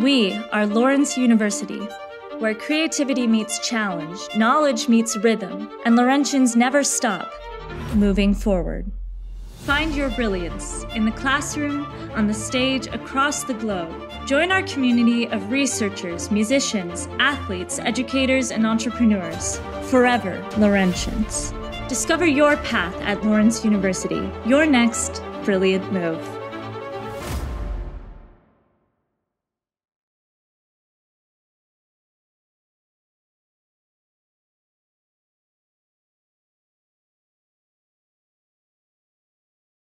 We are Lawrence University, where creativity meets challenge, knowledge meets rhythm, and Lawrentians never stop moving forward. Find your brilliance in the classroom, on the stage, across the globe. Join our community of researchers, musicians, athletes, educators, and entrepreneurs. Forever Lawrentians. Discover your path at Lawrence University, your next brilliant move.